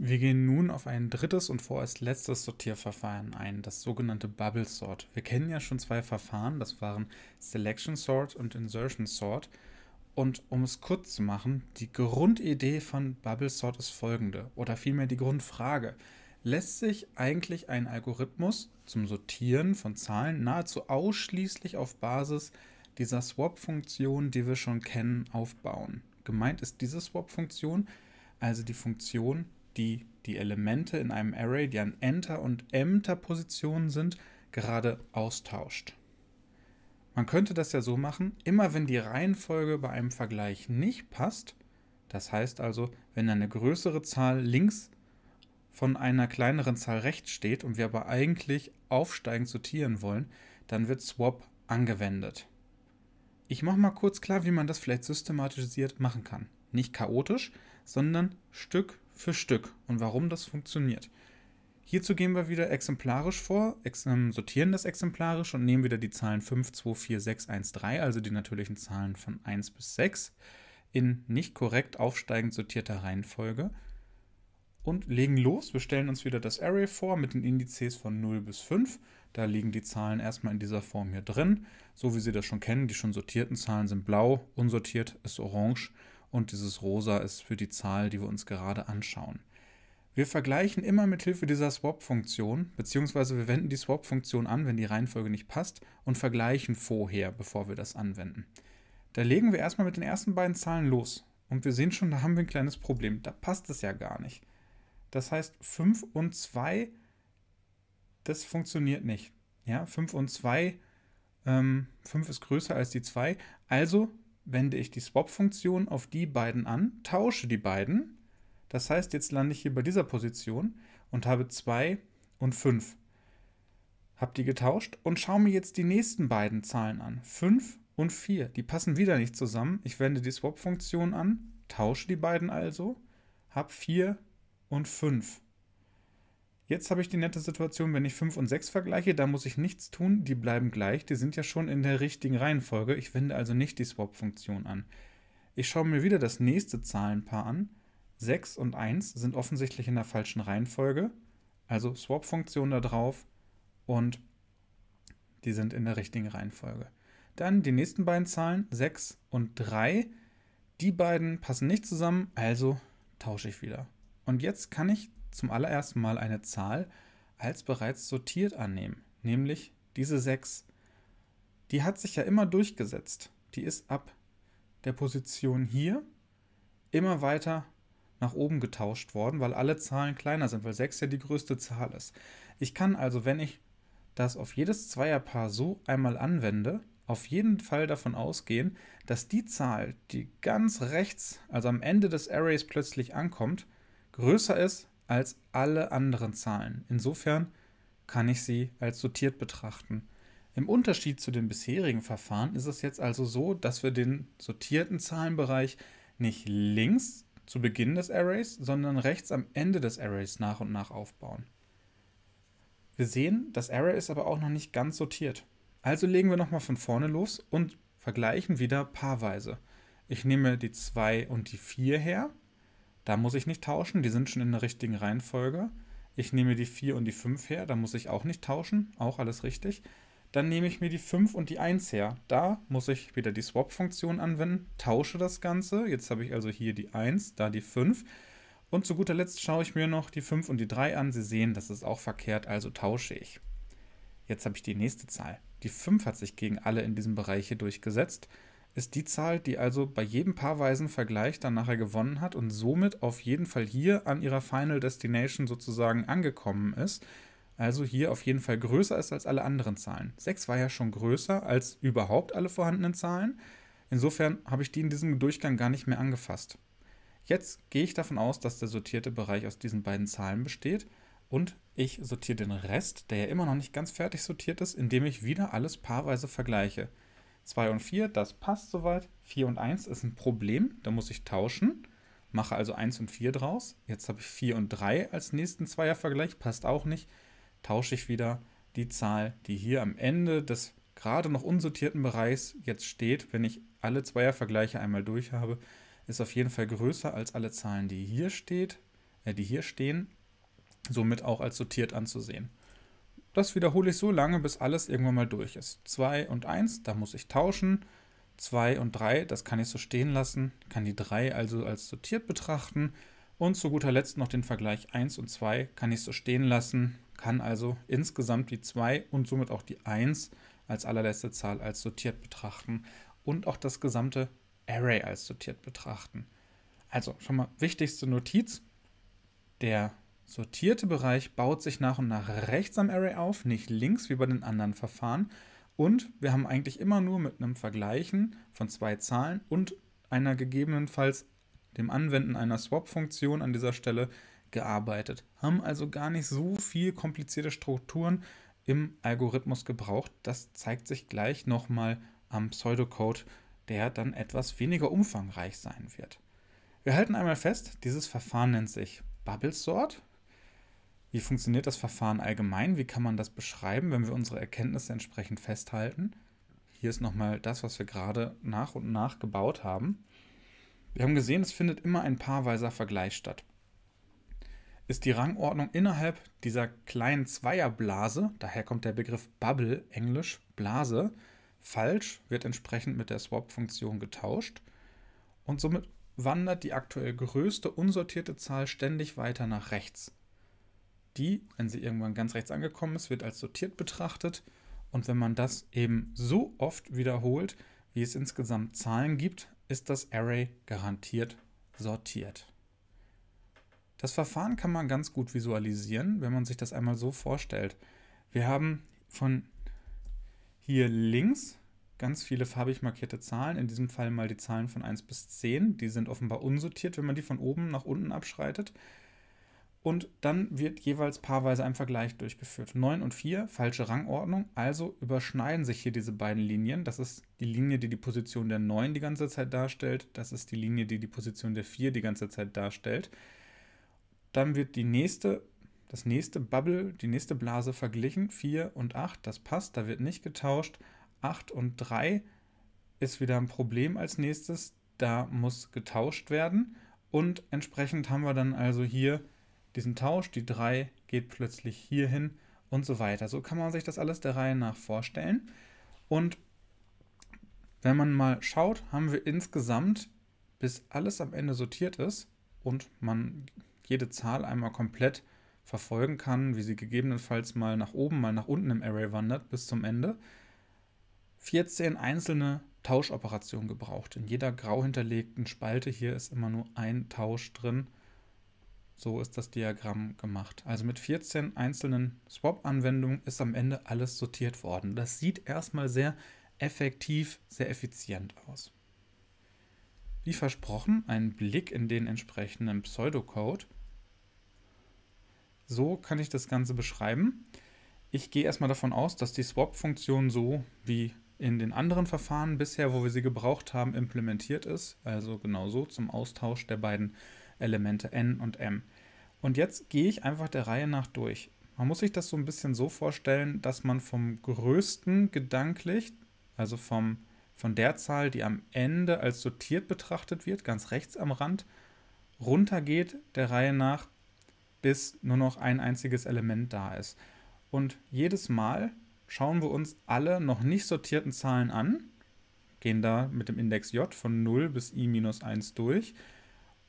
Wir gehen nun auf ein drittes und vorerst letztes Sortierverfahren ein, das sogenannte Bubble Sort. Wir kennen ja schon zwei Verfahren, das waren Selection Sort und Insertion Sort. Und um es kurz zu machen, die Grundidee von Bubble Sort ist folgende, oder vielmehr die Grundfrage. Lässt sich eigentlich ein Algorithmus zum Sortieren von Zahlen nahezu ausschließlich auf Basis dieser Swap-Funktion, die wir schon kennen, aufbauen? Gemeint ist diese Swap-Funktion, also die Funktion, die die Elemente in einem Array, die an Enter- und Ämter-Positionen sind, gerade austauscht. Man könnte das ja so machen, immer wenn die Reihenfolge bei einem Vergleich nicht passt, das heißt also, wenn eine größere Zahl links von einer kleineren Zahl rechts steht und wir aber eigentlich aufsteigend sortieren wollen, dann wird Swap angewendet. Ich mache mal kurz klar, wie man das vielleicht systematisiert machen kann. Nicht chaotisch, sondern Stück für Stück und warum das funktioniert. Hierzu gehen wir wieder exemplarisch vor, ähm, sortieren das exemplarisch und nehmen wieder die Zahlen 5, 2, 4, 6, 1, 3, also die natürlichen Zahlen von 1 bis 6, in nicht korrekt aufsteigend sortierter Reihenfolge und legen los. Wir stellen uns wieder das Array vor mit den Indizes von 0 bis 5. Da liegen die Zahlen erstmal in dieser Form hier drin, so wie Sie das schon kennen. Die schon sortierten Zahlen sind blau, unsortiert ist orange und dieses rosa ist für die Zahl, die wir uns gerade anschauen. Wir vergleichen immer mit Hilfe dieser Swap-Funktion, beziehungsweise wir wenden die Swap-Funktion an, wenn die Reihenfolge nicht passt, und vergleichen vorher, bevor wir das anwenden. Da legen wir erstmal mit den ersten beiden Zahlen los. Und wir sehen schon, da haben wir ein kleines Problem. Da passt es ja gar nicht. Das heißt, 5 und 2, das funktioniert nicht. Ja, 5 und 2, ähm, 5 ist größer als die 2. Also wende ich die Swap-Funktion auf die beiden an, tausche die beiden das heißt, jetzt lande ich hier bei dieser Position und habe 2 und 5. Habe die getauscht und schaue mir jetzt die nächsten beiden Zahlen an. 5 und 4. Die passen wieder nicht zusammen. Ich wende die Swap-Funktion an, tausche die beiden also, habe 4 und 5. Jetzt habe ich die nette Situation, wenn ich 5 und 6 vergleiche, da muss ich nichts tun, die bleiben gleich, die sind ja schon in der richtigen Reihenfolge. Ich wende also nicht die Swap-Funktion an. Ich schaue mir wieder das nächste Zahlenpaar an 6 und 1 sind offensichtlich in der falschen Reihenfolge. Also Swap-Funktion da drauf und die sind in der richtigen Reihenfolge. Dann die nächsten beiden Zahlen, 6 und 3. Die beiden passen nicht zusammen, also tausche ich wieder. Und jetzt kann ich zum allerersten Mal eine Zahl als bereits sortiert annehmen, nämlich diese 6. Die hat sich ja immer durchgesetzt. Die ist ab der Position hier immer weiter nach oben getauscht worden, weil alle Zahlen kleiner sind, weil 6 ja die größte Zahl ist. Ich kann also, wenn ich das auf jedes Zweierpaar so einmal anwende, auf jeden Fall davon ausgehen, dass die Zahl, die ganz rechts, also am Ende des Arrays plötzlich ankommt, größer ist als alle anderen Zahlen. Insofern kann ich sie als sortiert betrachten. Im Unterschied zu den bisherigen Verfahren ist es jetzt also so, dass wir den sortierten Zahlenbereich nicht links zu Beginn des Arrays, sondern rechts am Ende des Arrays nach und nach aufbauen. Wir sehen, das Array ist aber auch noch nicht ganz sortiert. Also legen wir nochmal von vorne los und vergleichen wieder paarweise. Ich nehme die 2 und die 4 her. Da muss ich nicht tauschen, die sind schon in der richtigen Reihenfolge. Ich nehme die 4 und die 5 her, da muss ich auch nicht tauschen, auch alles richtig. Dann nehme ich mir die 5 und die 1 her. Da muss ich wieder die Swap-Funktion anwenden, tausche das Ganze. Jetzt habe ich also hier die 1, da die 5. Und zu guter Letzt schaue ich mir noch die 5 und die 3 an. Sie sehen, das ist auch verkehrt, also tausche ich. Jetzt habe ich die nächste Zahl. Die 5 hat sich gegen alle in diesem Bereich hier durchgesetzt. Ist die Zahl, die also bei jedem paarweisen Vergleich dann nachher gewonnen hat und somit auf jeden Fall hier an ihrer Final Destination sozusagen angekommen ist also hier auf jeden Fall größer ist als alle anderen Zahlen. 6 war ja schon größer als überhaupt alle vorhandenen Zahlen. Insofern habe ich die in diesem Durchgang gar nicht mehr angefasst. Jetzt gehe ich davon aus, dass der sortierte Bereich aus diesen beiden Zahlen besteht und ich sortiere den Rest, der ja immer noch nicht ganz fertig sortiert ist, indem ich wieder alles paarweise vergleiche. 2 und 4, das passt soweit. 4 und 1 ist ein Problem, da muss ich tauschen. Mache also 1 und 4 draus. Jetzt habe ich 4 und 3 als nächsten Zweiervergleich, passt auch nicht tausche ich wieder die Zahl, die hier am Ende des gerade noch unsortierten Bereichs jetzt steht, wenn ich alle Zweiervergleiche einmal durch habe, ist auf jeden Fall größer als alle Zahlen, die hier steht, äh, die hier stehen, somit auch als sortiert anzusehen. Das wiederhole ich so lange, bis alles irgendwann mal durch ist. 2 und 1, da muss ich tauschen. 2 und 3, das kann ich so stehen lassen, kann die 3 also als sortiert betrachten. Und zu guter Letzt noch den Vergleich 1 und 2 kann ich so stehen lassen, kann also insgesamt die 2 und somit auch die 1 als allerletzte Zahl als sortiert betrachten und auch das gesamte Array als sortiert betrachten. Also schon mal wichtigste Notiz, der sortierte Bereich baut sich nach und nach rechts am Array auf, nicht links wie bei den anderen Verfahren. Und wir haben eigentlich immer nur mit einem Vergleichen von zwei Zahlen und einer gegebenenfalls dem Anwenden einer Swap-Funktion an dieser Stelle gearbeitet. Haben also gar nicht so viel komplizierte Strukturen im Algorithmus gebraucht. Das zeigt sich gleich nochmal am Pseudocode, der dann etwas weniger umfangreich sein wird. Wir halten einmal fest, dieses Verfahren nennt sich Bubble Sort. Wie funktioniert das Verfahren allgemein? Wie kann man das beschreiben, wenn wir unsere Erkenntnisse entsprechend festhalten? Hier ist nochmal das, was wir gerade nach und nach gebaut haben. Wir haben gesehen, es findet immer ein paarweiser Vergleich statt. Ist die Rangordnung innerhalb dieser kleinen Zweierblase, daher kommt der Begriff Bubble, englisch Blase, falsch, wird entsprechend mit der Swap-Funktion getauscht und somit wandert die aktuell größte unsortierte Zahl ständig weiter nach rechts. Die, wenn sie irgendwann ganz rechts angekommen ist, wird als sortiert betrachtet und wenn man das eben so oft wiederholt, wie es insgesamt Zahlen gibt, ist das Array garantiert sortiert. Das Verfahren kann man ganz gut visualisieren, wenn man sich das einmal so vorstellt. Wir haben von hier links ganz viele farbig markierte Zahlen, in diesem Fall mal die Zahlen von 1 bis 10. Die sind offenbar unsortiert, wenn man die von oben nach unten abschreitet. Und dann wird jeweils paarweise ein Vergleich durchgeführt. 9 und 4, falsche Rangordnung, also überschneiden sich hier diese beiden Linien. Das ist die Linie, die die Position der 9 die ganze Zeit darstellt. Das ist die Linie, die die Position der 4 die ganze Zeit darstellt. Dann wird die nächste, das nächste Bubble, die nächste Blase verglichen. 4 und 8, das passt, da wird nicht getauscht. 8 und 3 ist wieder ein Problem als nächstes. Da muss getauscht werden. Und entsprechend haben wir dann also hier diesen Tausch. Die 3 geht plötzlich hier hin und so weiter. So kann man sich das alles der Reihe nach vorstellen. Und wenn man mal schaut, haben wir insgesamt, bis alles am Ende sortiert ist und man jede Zahl einmal komplett verfolgen kann, wie sie gegebenenfalls mal nach oben, mal nach unten im Array wandert bis zum Ende, 14 einzelne Tauschoperationen gebraucht. In jeder grau hinterlegten Spalte hier ist immer nur ein Tausch drin. So ist das Diagramm gemacht. Also mit 14 einzelnen Swap-Anwendungen ist am Ende alles sortiert worden. Das sieht erstmal sehr effektiv, sehr effizient aus. Wie versprochen, ein Blick in den entsprechenden Pseudocode. So kann ich das Ganze beschreiben. Ich gehe erstmal davon aus, dass die Swap-Funktion so wie in den anderen Verfahren bisher, wo wir sie gebraucht haben, implementiert ist. Also genauso zum Austausch der beiden Elemente n und m. Und jetzt gehe ich einfach der Reihe nach durch. Man muss sich das so ein bisschen so vorstellen, dass man vom größten gedanklich, also vom, von der Zahl, die am Ende als sortiert betrachtet wird, ganz rechts am Rand, runtergeht der Reihe nach, bis nur noch ein einziges Element da ist. Und jedes Mal schauen wir uns alle noch nicht sortierten Zahlen an, gehen da mit dem Index j von 0 bis i-1 durch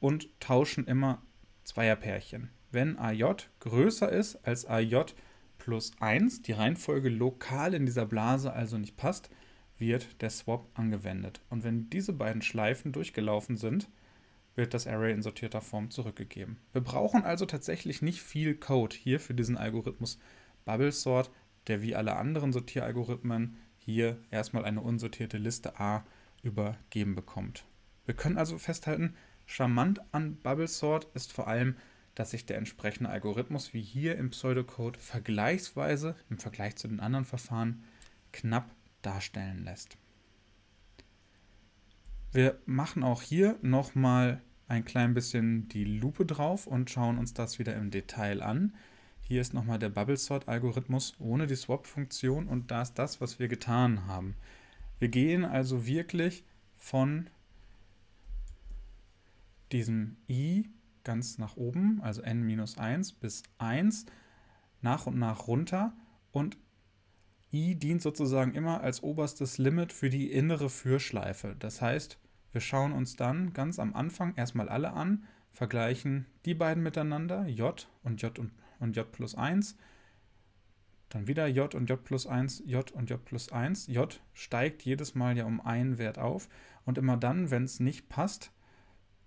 und tauschen immer Zweierpärchen. Wenn AJ größer ist als AJ plus 1, die Reihenfolge lokal in dieser Blase also nicht passt, wird der Swap angewendet. Und wenn diese beiden Schleifen durchgelaufen sind, wird das Array in sortierter Form zurückgegeben. Wir brauchen also tatsächlich nicht viel Code hier für diesen Algorithmus Bubble Sort der wie alle anderen Sortieralgorithmen hier erstmal eine unsortierte Liste A übergeben bekommt. Wir können also festhalten, charmant an Bubble Sort ist vor allem, dass sich der entsprechende Algorithmus wie hier im Pseudocode vergleichsweise im Vergleich zu den anderen Verfahren knapp darstellen lässt. Wir machen auch hier nochmal ein klein bisschen die Lupe drauf und schauen uns das wieder im Detail an. Hier ist nochmal der Bubble Sort Algorithmus ohne die Swap-Funktion und da ist das, was wir getan haben. Wir gehen also wirklich von diesem i ganz nach oben, also n minus 1 bis 1, nach und nach runter und i dient sozusagen immer als oberstes Limit für die innere Fürschleife. Das heißt, wir schauen uns dann ganz am Anfang erstmal alle an, vergleichen die beiden miteinander, j und j und, und j plus 1, dann wieder j und j plus 1, j und j plus 1. j steigt jedes Mal ja um einen Wert auf und immer dann, wenn es nicht passt,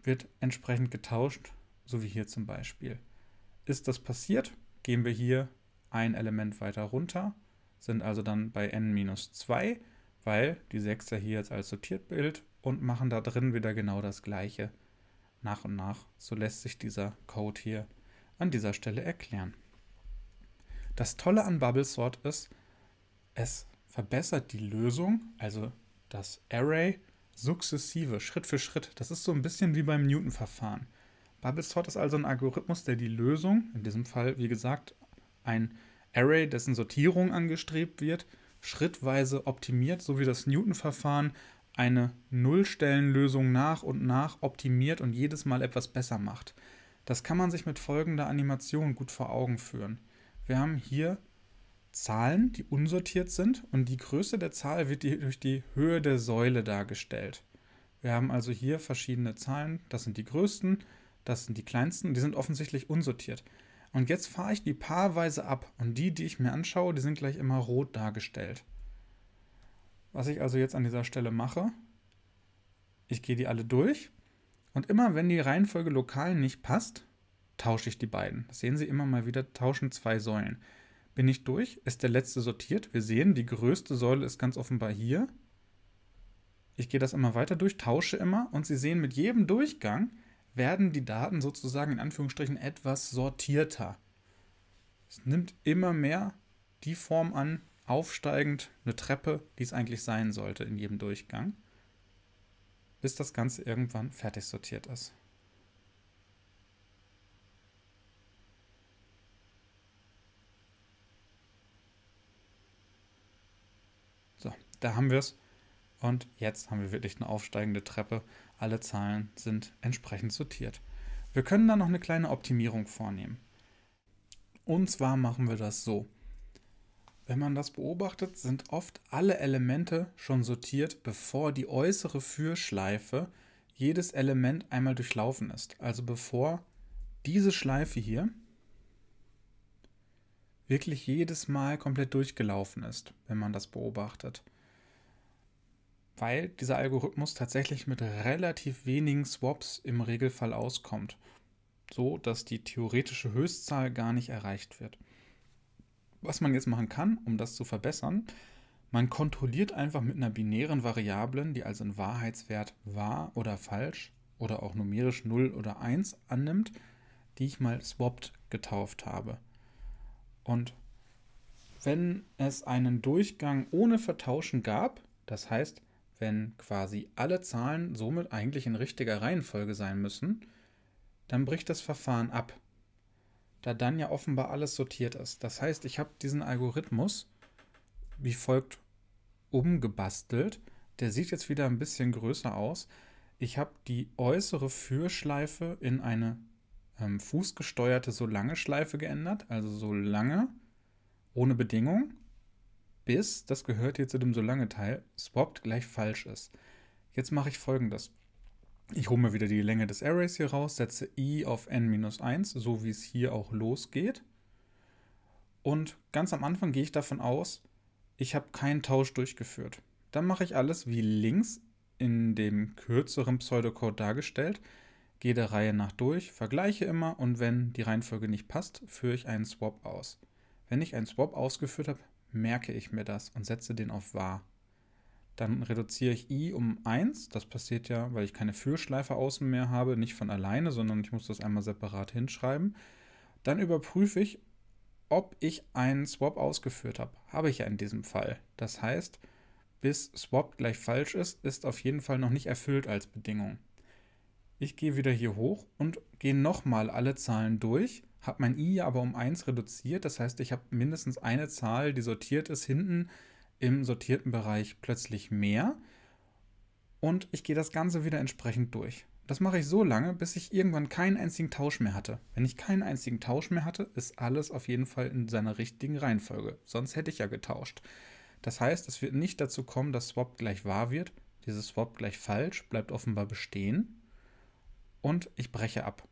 wird entsprechend getauscht, so wie hier zum Beispiel. Ist das passiert, gehen wir hier ein Element weiter runter, sind also dann bei n minus 2, weil die 6 ja hier jetzt als sortiert bildet und machen da drin wieder genau das gleiche nach und nach. So lässt sich dieser Code hier an dieser Stelle erklären. Das Tolle an Bubblesort ist, es verbessert die Lösung, also das Array, sukzessive, Schritt für Schritt. Das ist so ein bisschen wie beim Newton-Verfahren. Bubblesort ist also ein Algorithmus, der die Lösung, in diesem Fall wie gesagt ein Array, dessen Sortierung angestrebt wird, schrittweise optimiert, so wie das Newton-Verfahren eine Nullstellenlösung nach und nach optimiert und jedes Mal etwas besser macht. Das kann man sich mit folgender Animation gut vor Augen führen. Wir haben hier Zahlen, die unsortiert sind und die Größe der Zahl wird durch die Höhe der Säule dargestellt. Wir haben also hier verschiedene Zahlen, das sind die größten, das sind die kleinsten, die sind offensichtlich unsortiert. Und jetzt fahre ich die paarweise ab und die, die ich mir anschaue, die sind gleich immer rot dargestellt. Was ich also jetzt an dieser Stelle mache, ich gehe die alle durch und immer wenn die Reihenfolge lokal nicht passt, tausche ich die beiden. Das sehen Sie immer mal wieder, tauschen zwei Säulen. Bin ich durch, ist der letzte sortiert. Wir sehen, die größte Säule ist ganz offenbar hier. Ich gehe das immer weiter durch, tausche immer und Sie sehen, mit jedem Durchgang werden die Daten sozusagen in Anführungsstrichen etwas sortierter. Es nimmt immer mehr die Form an, aufsteigend, eine Treppe, die es eigentlich sein sollte in jedem Durchgang, bis das Ganze irgendwann fertig sortiert ist. Da haben wir es. Und jetzt haben wir wirklich eine aufsteigende Treppe. Alle Zahlen sind entsprechend sortiert. Wir können da noch eine kleine Optimierung vornehmen. Und zwar machen wir das so. Wenn man das beobachtet, sind oft alle Elemente schon sortiert, bevor die äußere Fürschleife jedes Element einmal durchlaufen ist. Also bevor diese Schleife hier wirklich jedes Mal komplett durchgelaufen ist, wenn man das beobachtet weil dieser Algorithmus tatsächlich mit relativ wenigen Swaps im Regelfall auskommt, so dass die theoretische Höchstzahl gar nicht erreicht wird. Was man jetzt machen kann, um das zu verbessern, man kontrolliert einfach mit einer binären Variablen, die also einen Wahrheitswert wahr oder falsch oder auch numerisch 0 oder 1 annimmt, die ich mal swapped getauft habe. Und wenn es einen Durchgang ohne Vertauschen gab, das heißt, wenn quasi alle Zahlen somit eigentlich in richtiger Reihenfolge sein müssen, dann bricht das Verfahren ab, da dann ja offenbar alles sortiert ist. Das heißt, ich habe diesen Algorithmus wie folgt umgebastelt. Der sieht jetzt wieder ein bisschen größer aus. Ich habe die äußere Fürschleife in eine ähm, fußgesteuerte so lange Schleife geändert, also so lange ohne Bedingung bis, das gehört hier zu dem so lange Teil, swapped gleich falsch ist. Jetzt mache ich folgendes. Ich hole mir wieder die Länge des Arrays hier raus, setze i auf n-1, so wie es hier auch losgeht. Und ganz am Anfang gehe ich davon aus, ich habe keinen Tausch durchgeführt. Dann mache ich alles wie links in dem kürzeren Pseudocode dargestellt, gehe der Reihe nach durch, vergleiche immer und wenn die Reihenfolge nicht passt, führe ich einen Swap aus. Wenn ich einen Swap ausgeführt habe, merke ich mir das und setze den auf wahr. Dann reduziere ich i um 1. Das passiert ja, weil ich keine Fürschleife außen mehr habe, nicht von alleine, sondern ich muss das einmal separat hinschreiben. Dann überprüfe ich, ob ich einen Swap ausgeführt habe. Habe ich ja in diesem Fall. Das heißt, bis Swap gleich falsch ist, ist auf jeden Fall noch nicht erfüllt als Bedingung. Ich gehe wieder hier hoch und gehe nochmal alle Zahlen durch habe mein i aber um 1 reduziert. Das heißt, ich habe mindestens eine Zahl, die sortiert ist, hinten im sortierten Bereich plötzlich mehr. Und ich gehe das Ganze wieder entsprechend durch. das mache ich so lange, bis ich irgendwann keinen einzigen Tausch mehr hatte. Wenn ich keinen einzigen Tausch mehr hatte, ist alles auf jeden Fall in seiner richtigen Reihenfolge. Sonst hätte ich ja getauscht. Das heißt, es wird nicht dazu kommen, dass Swap gleich wahr wird. Dieses Swap gleich falsch bleibt offenbar bestehen. Und ich breche ab.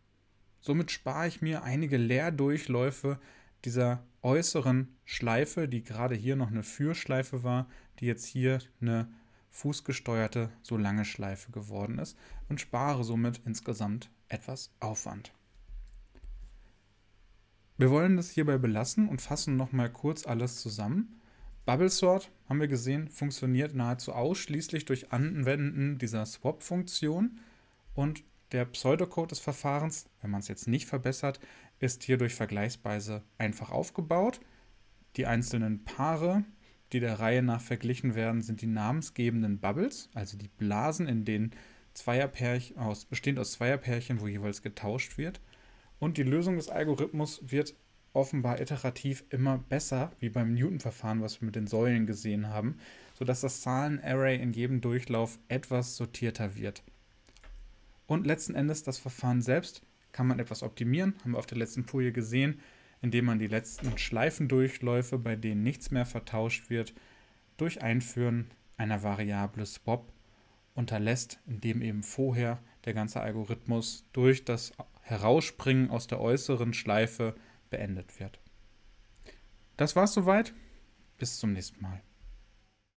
Somit spare ich mir einige Leerdurchläufe dieser äußeren Schleife, die gerade hier noch eine Fürschleife war, die jetzt hier eine fußgesteuerte so lange Schleife geworden ist und spare somit insgesamt etwas Aufwand. Wir wollen das hierbei belassen und fassen nochmal kurz alles zusammen. Bubble Sort, haben wir gesehen, funktioniert nahezu ausschließlich durch Anwenden dieser Swap-Funktion und der Pseudocode des Verfahrens, wenn man es jetzt nicht verbessert, ist hierdurch vergleichsweise einfach aufgebaut. Die einzelnen Paare, die der Reihe nach verglichen werden, sind die namensgebenden Bubbles, also die Blasen, in denen Zweierpärchen aus, bestehend aus Zweierpärchen, wo jeweils getauscht wird. Und die Lösung des Algorithmus wird offenbar iterativ immer besser, wie beim Newton-Verfahren, was wir mit den Säulen gesehen haben, sodass das Zahlenarray in jedem Durchlauf etwas sortierter wird. Und letzten Endes das Verfahren selbst kann man etwas optimieren, haben wir auf der letzten Folie gesehen, indem man die letzten Schleifendurchläufe, bei denen nichts mehr vertauscht wird, durch Einführen einer Variable swap unterlässt, indem eben vorher der ganze Algorithmus durch das Herausspringen aus der äußeren Schleife beendet wird. Das war's soweit. Bis zum nächsten Mal.